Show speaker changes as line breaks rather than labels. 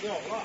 卖不
了